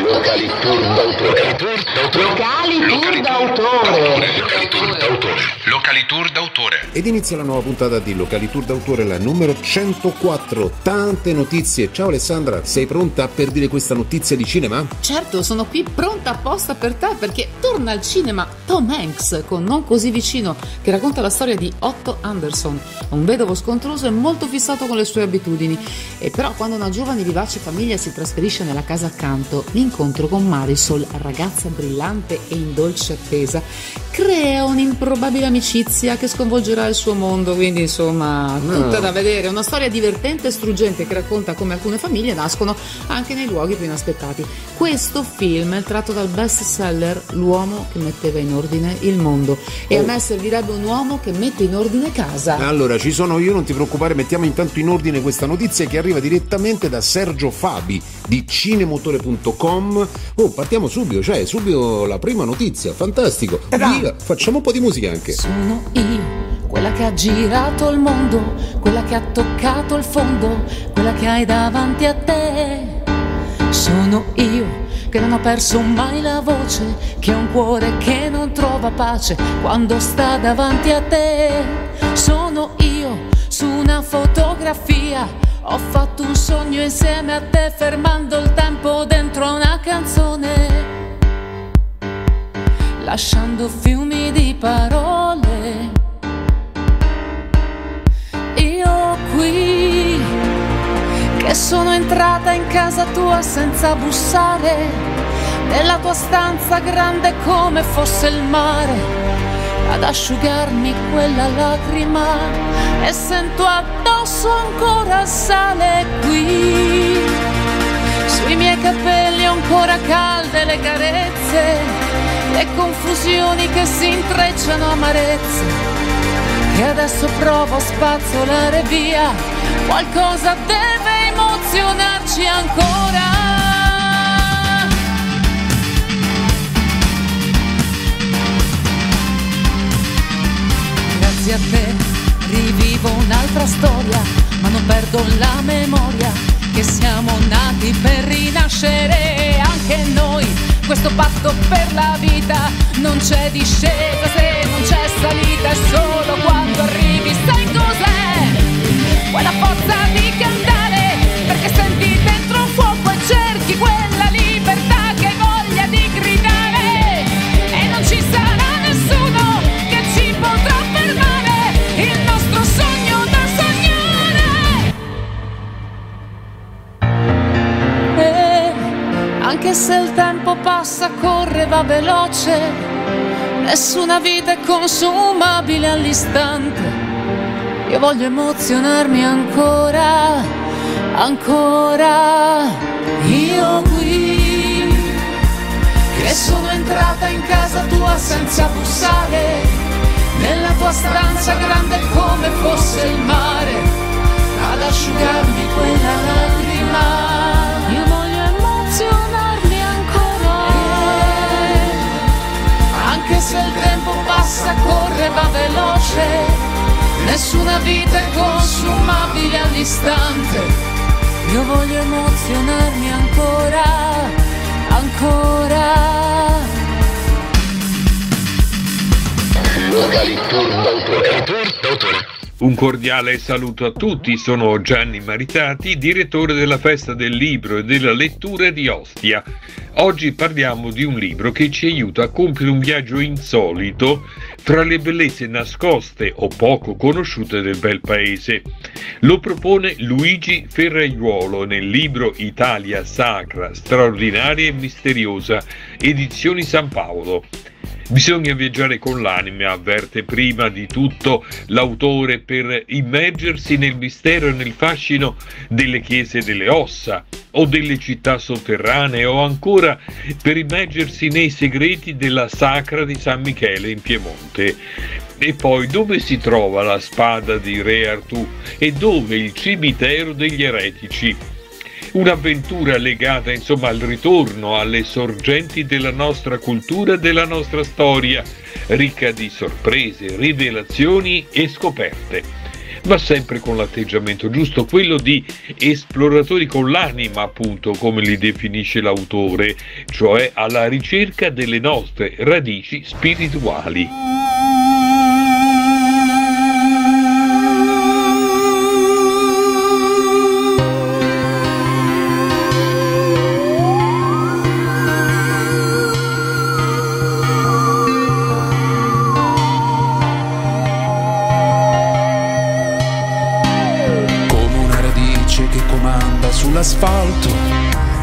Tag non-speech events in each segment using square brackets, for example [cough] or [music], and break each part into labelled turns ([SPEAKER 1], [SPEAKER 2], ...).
[SPEAKER 1] Locali Tour d'autore. Locali Tour d'autore.
[SPEAKER 2] Locali Tour d'autore. Locali Tour d'autore.
[SPEAKER 3] Ed inizia la nuova puntata di Locali Tour d'autore, la numero 104. Tante notizie. Ciao Alessandra, sei pronta per dire questa notizia di cinema?
[SPEAKER 4] Certo, sono qui pronta apposta per te perché torna al cinema Tom Hanks con Non così vicino, che racconta la storia di Otto Anderson, un vedovo scontroso e molto fissato con le sue abitudini. E però quando una giovane vivace famiglia si trasferisce nella casa accanto, l'incontro con Marisol, ragazza brillante e in dolce attesa, crea un'improbabile amicizia che sconvolgerà il suo mondo, quindi insomma, tutta da vedere, una storia divertente e struggente che racconta come alcune famiglie nascono anche nei luoghi più inaspettati. Questo film è tratto dal best seller L'uomo che metteva in ordine il mondo. E a me servirebbe un uomo che mette in ordine casa.
[SPEAKER 3] Allora, ci sono io, non ti preoccupare, mettiamo intanto in ordine questa notizia che arriva direttamente da Sergio Fabi di cinemotore.com. Oh, partiamo subito, cioè subito la prima notizia, fantastico. Via, facciamo un po' di musica anche.
[SPEAKER 5] Sono io, quella che ha girato il mondo, quella che ha toccato il fondo, quella che hai davanti a te. Sono io che non ho perso mai la voce, che ho un cuore che non trova pace quando sta davanti a te. Sono io su una fotografia, ho fatto un sogno insieme a te fermando il tempo dentro una canzone lasciando fiumi di parole. Io qui, che sono entrata in casa tua senza bussare, nella tua stanza grande come fosse il mare, ad asciugarmi quella lacrima e sento addosso ancora sale qui. Sui miei capelli ancora calde le carezze le confusioni che si intrecciano amarezze. Che adesso provo a spazzolare via qualcosa deve emozionarci ancora. Grazie a te rivivo un'altra storia ma non perdo la memoria che siamo nati per rinascere. Anche noi questo patto per la vita non c'è discesa se non c'è salita è solo quando arrivi sai cos'è? Quella forza di cantare anche se il tempo passa, corre, va veloce, nessuna vita è consumabile all'istante. Io voglio emozionarmi ancora, ancora. Io qui, che sono entrata in casa tua senza bussare, nella tua stanza grande come fosse il mare, ad asciugarmi quella lacrima. Se il tempo passa, corre, va veloce, nessuna vita è consumabile all'istante. Io voglio emozionarmi ancora, ancora.
[SPEAKER 1] Locali Tour d'autore.
[SPEAKER 6] Un cordiale saluto a tutti, sono Gianni Maritati, direttore della Festa del Libro e della Lettura di Ostia. Oggi parliamo di un libro che ci aiuta a compiere un viaggio insolito fra le bellezze nascoste o poco conosciute del bel paese. Lo propone Luigi Ferraiuolo nel libro Italia Sacra, straordinaria e misteriosa, edizioni San Paolo. Bisogna viaggiare con l'anima, avverte prima di tutto l'autore per immergersi nel mistero e nel fascino delle chiese delle ossa o delle città sotterranee o ancora per immergersi nei segreti della sacra di San Michele in Piemonte. E poi dove si trova la spada di Re Artù e dove il cimitero degli eretici? Un'avventura legata insomma al ritorno alle sorgenti della nostra cultura della nostra storia, ricca di sorprese, rivelazioni e scoperte. ma sempre con l'atteggiamento giusto, quello di esploratori con l'anima, appunto, come li definisce l'autore, cioè alla ricerca delle nostre radici spirituali.
[SPEAKER 7] Sull'asfalto.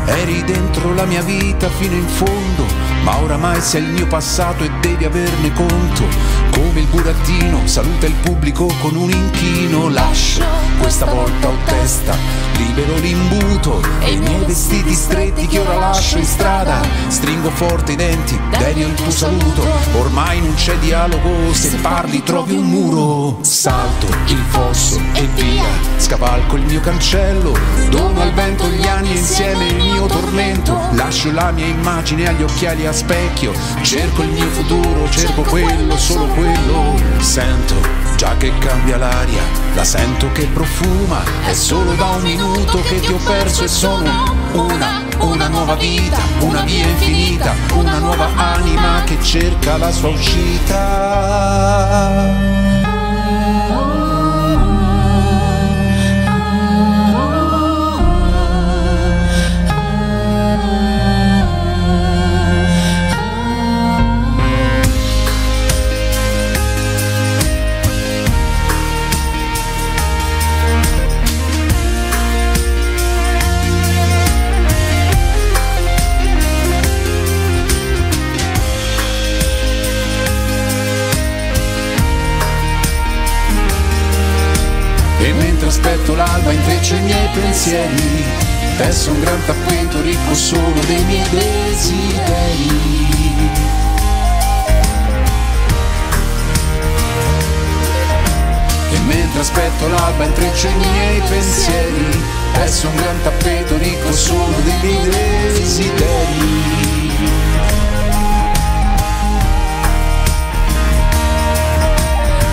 [SPEAKER 7] Eri dentro la mia vita fino in fondo, ma oramai sei il mio passato e devi averne conto. Come il burattino saluta il pubblico con un inchino, lascio questa volta ho testa, libero l'imbuto e i miei vestiti stretti che ora lascio in strada. Stringo forte i denti, derio il tuo saluto, ormai non c'è dialogo, se parli trovi un muro. Salto il fosso e via, scavalco il mio cancello, dono al vento gli anni insieme il mio tormento. Lascio la mia immagine agli occhiali a specchio, cerco il mio futuro, cerco quello, solo quello sento già che cambia l'aria, la sento che profuma, è solo da un minuto che ti ho perso e sono una, una nuova vita, una via infinita, una nuova anima che cerca la sua uscita. Un gran tappeto ricco solo dei miei desideri. E mentre aspetto l'alba intreccio i miei pensieri, tesso un gran tappeto ricco solo dei miei desideri.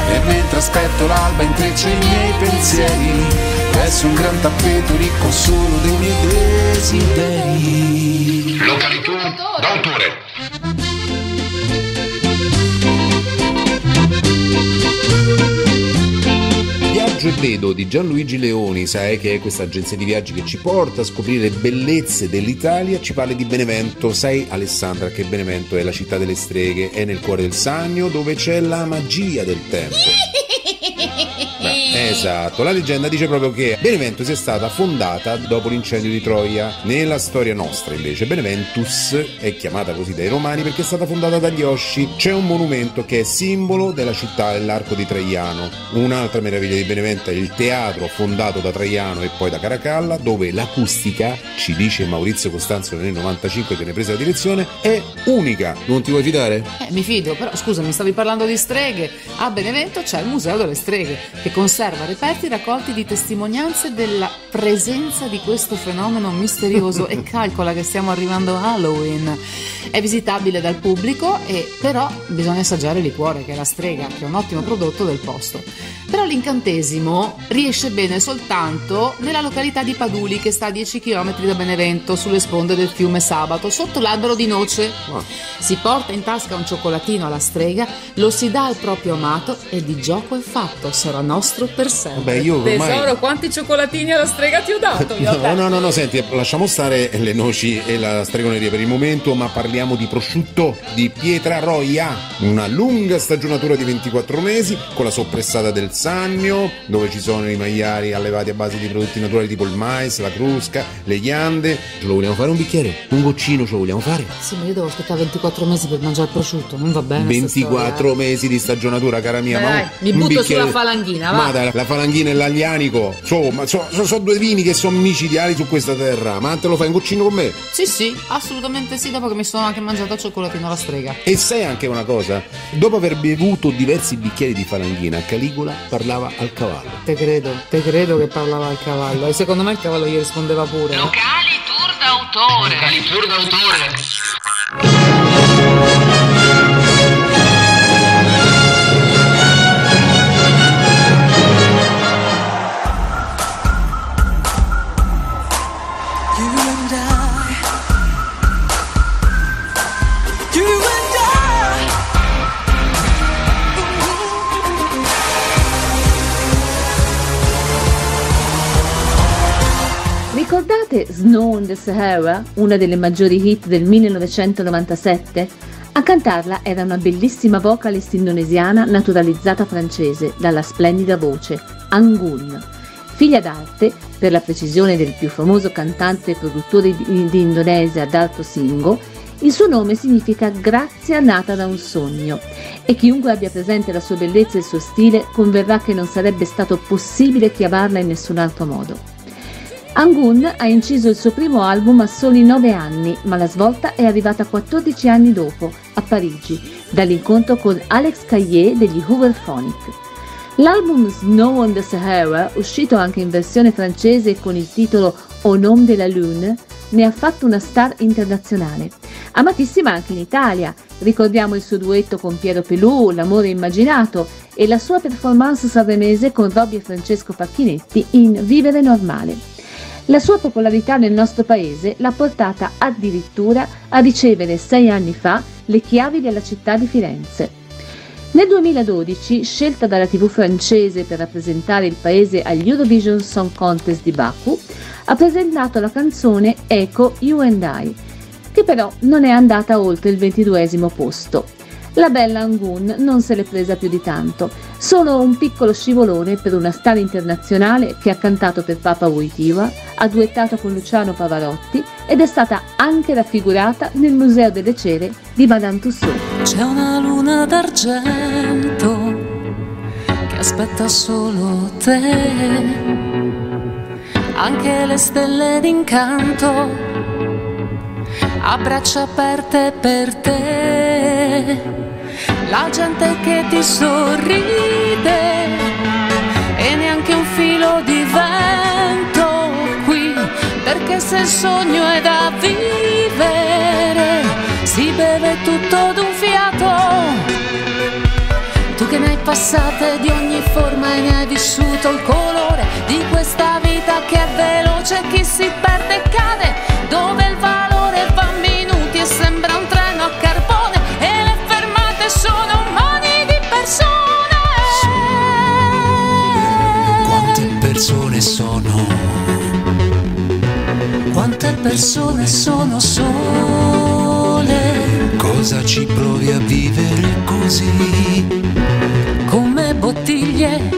[SPEAKER 7] E mentre aspetto l'alba intreccio i miei pensieri Presso un gran tappeto ricco solo dei miei desideri.
[SPEAKER 2] Località d'autore
[SPEAKER 3] Viaggio e vedo di Gianluigi Leoni, sai che è questa agenzia di viaggi che ci porta a scoprire le bellezze dell'Italia, ci parli di Benevento, sai Alessandra che Benevento è la città delle streghe, è nel cuore del Sannio dove c'è la magia del tempo. [laughs] Esatto, la leggenda dice proprio che Benevento sia stata fondata dopo l'incendio di Troia. Nella storia nostra, invece, Beneventus è chiamata così dai romani perché è stata fondata dagli Osci. C'è un monumento che è simbolo della città dell'Arco di Traiano. Un'altra meraviglia di Benevento è il teatro fondato da Traiano e poi da Caracalla, dove l'acustica, ci dice Maurizio Costanzo nel 95 che ne prese la direzione, è unica. Non ti vuoi fidare?
[SPEAKER 4] Eh, mi fido, però scusa, mi stavi parlando di streghe. A Benevento c'è il Museo delle Streghe, che conserva reperti raccolti di testimonianze della presenza di questo fenomeno misterioso [laughs] e calcola che stiamo arrivando a Halloween. È visitabile dal pubblico e però bisogna assaggiare il liquore, che è la strega, che è un ottimo prodotto del posto. Però l'incantesimo riesce bene soltanto nella località di Paduli, che sta a 10 km da Benevento, sulle sponde del fiume Sabato, sotto l'albero di noce. Si porta in tasca un cioccolatino alla strega, lo si dà al proprio amato e di gioco è fatto, sarà nostro per sempre.
[SPEAKER 3] Vabbè, io ormai-
[SPEAKER 4] Tesoro, quanti cioccolatini alla strega ti ho dato? Io? [laughs]
[SPEAKER 3] No, no, no, no, senti, lasciamo stare le noci e la stregoneria per il momento, ma parliamo di prosciutto di Pietra Roia, una lunga stagionatura di 24 mesi con la soppressata del Sannio, dove ci sono i maiali allevati a base di prodotti naturali tipo il mais, la crusca, le ghiande. Ce lo vogliamo fare un bicchiere? Un goccino ce lo vogliamo fare?
[SPEAKER 4] Sì, ma io devo aspettare 24 mesi per mangiare il prosciutto, non va bene. sta
[SPEAKER 3] 24
[SPEAKER 4] storia, eh.
[SPEAKER 3] mesi di stagionatura, cara mia.
[SPEAKER 4] Dai,
[SPEAKER 3] ma
[SPEAKER 4] mi
[SPEAKER 3] un
[SPEAKER 4] butto
[SPEAKER 3] bicchiere-
[SPEAKER 4] sulla falanghina, va.
[SPEAKER 3] Ma dai, la falanghina e l'aglianico. Insomma, so, so- so due vini che sono micidiali su questa terra. Ma te lo fai un goccino con me?
[SPEAKER 4] Sì, sì, assolutamente sì, dopo che mi sono anche mangiato il cioccolatino alla strega.
[SPEAKER 3] E sai anche una cosa? Dopo aver bevuto diversi bicchieri di falanghina, Caligula parlava al cavallo.
[SPEAKER 4] Te credo, te credo che parlava al cavallo. E secondo me il cavallo gli rispondeva pure.
[SPEAKER 5] Locali tour d'autore.
[SPEAKER 1] Locali tour d'autore.
[SPEAKER 2] Ricordate Snow on the Sahara, una delle maggiori hit del 1997? A cantarla era una bellissima vocalist indonesiana naturalizzata francese dalla splendida voce Angun, figlia d'arte, per la precisione del più famoso cantante e produttore di, di Indonesia Darto Singo, il suo nome significa grazia nata da un sogno e chiunque abbia presente la sua bellezza e il suo stile converrà che non sarebbe stato possibile chiamarla in nessun altro modo. Angun ha inciso il suo primo album a soli 9 anni, ma la svolta è arrivata 14 anni dopo, a Parigi, dall'incontro con Alex Caillé degli Hooverphonic. L'album Snow on the Sahara, uscito anche in versione francese con il titolo Au nom de la lune, ne ha fatto una star internazionale. Amatissima anche in Italia, ricordiamo il suo duetto con Piero Pelù, L'amore immaginato, e la sua performance sanremese con Robbie e Francesco Facchinetti in Vivere normale. La sua popolarità nel nostro paese l'ha portata addirittura a ricevere sei anni fa le chiavi della città di Firenze. Nel 2012, scelta dalla TV francese per rappresentare il paese agli Eurovision Song Contest di Baku, ha presentato la canzone Echo You and I, che però non è andata oltre il ventiduesimo posto. La bella Angun non se l'è presa più di tanto, solo un piccolo scivolone per una star internazionale che ha cantato per Papa Wojtyła, ha duettato con Luciano Pavarotti ed è stata anche raffigurata nel Museo delle Cere di Madame Tussauds.
[SPEAKER 4] C'è una luna d'argento che aspetta solo te, anche le stelle d'incanto a braccia aperte per te la gente che ti sorride e neanche un filo di vento qui, perché se il sogno è da vivere, si beve tutto d'un fiato. Tu che ne hai passate di ogni forma e ne hai vissuto il colore di questa vita che è veloce, chi si perde e cade, dove il valore
[SPEAKER 7] Quante persone sono
[SPEAKER 4] sole?
[SPEAKER 7] Cosa ci provi a vivere così?
[SPEAKER 4] Come bottiglie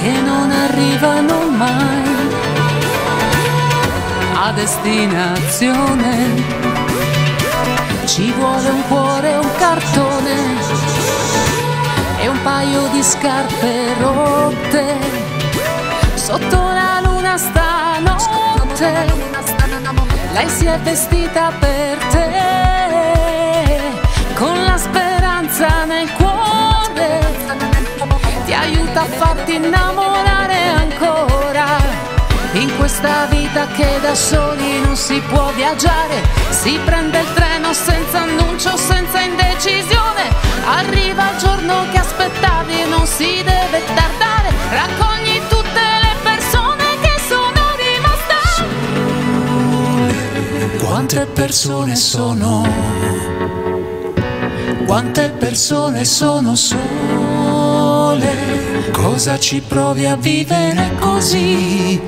[SPEAKER 4] che non arrivano mai a destinazione ci vuole un cuore, un cartone e un paio di scarpe rotte. Sotto la luna stanotte, lei si è vestita per te, con la speranza nel cuore, ti aiuta a farti innamorare ancora in questa vita che da soli non si può viaggiare, si prende il treno senza annuncio, senza indecisione. Arriva il giorno che aspettavi non si deve tardare. Raccogli
[SPEAKER 7] Quante persone sono? Quante persone sono sole? Cosa ci provi a vivere così?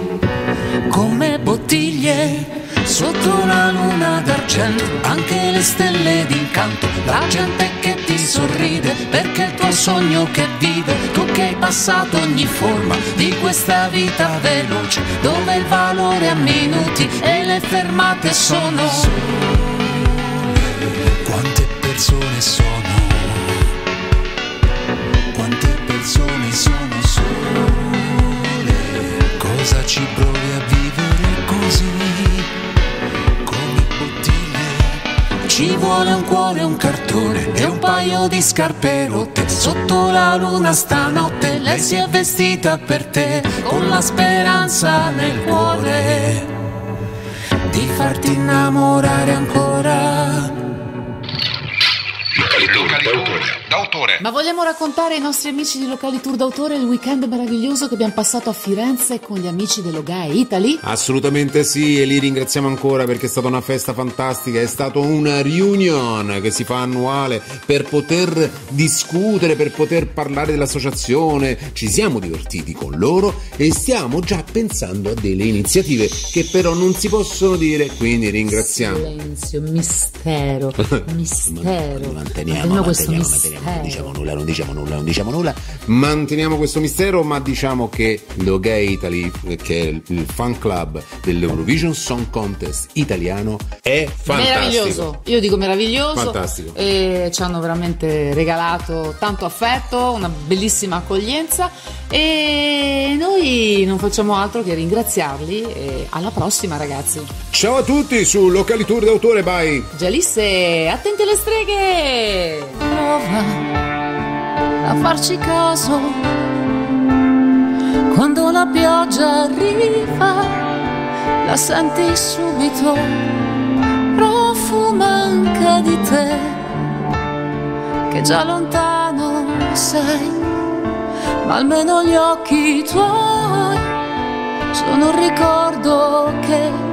[SPEAKER 7] come bottiglie sotto la luna d'argento, anche le stelle d'incanto, la gente che ti sorride perché il tuo sogno che vive, tu che hai passato ogni forma di questa vita veloce, dove il valore a minuti e le fermate sono. Quante persone sono? Quante persone vuole un cuore, un cartone e un paio di scarpe rotte. Sotto la luna stanotte lei si è vestita per te con la speranza nel cuore di farti innamorare ancora.
[SPEAKER 8] D'autore.
[SPEAKER 4] Ma vogliamo raccontare ai nostri amici di Locali Tour d'autore il weekend meraviglioso che abbiamo passato a Firenze con gli amici dell'Ogae Italy?
[SPEAKER 3] Assolutamente sì, e li ringraziamo ancora perché è stata una festa fantastica, è stata una reunion che si fa annuale per poter discutere, per poter parlare dell'associazione. Ci siamo divertiti con loro e stiamo già pensando a delle iniziative che però non si possono dire, quindi ringraziamo.
[SPEAKER 4] Silenzio, mistero, [laughs] mistero.
[SPEAKER 3] Manteniamo, manteniamo,
[SPEAKER 4] mistero.
[SPEAKER 3] manteniamo, non diciamo nulla, non diciamo nulla, non diciamo nulla. Manteniamo questo mistero, ma diciamo che lo Gay Italy, che è il- fan club dell'Eurovision Song Contest italiano, è fantastico.
[SPEAKER 4] Meraviglioso, io dico meraviglioso.
[SPEAKER 3] Fantastico.
[SPEAKER 4] E ci hanno veramente regalato tanto affetto, una bellissima accoglienza e noi non facciamo altro che ringraziarli e alla prossima ragazzi.
[SPEAKER 3] Ciao a tutti su Locali Tour d'autore, bye!
[SPEAKER 4] Gialisse, attenti alle streghe!
[SPEAKER 5] A farci caso. Quando la pioggia arriva la senti subito. Profuma anche di te che già lontano sei. Ma almeno gli occhi tuoi sono un ricordo che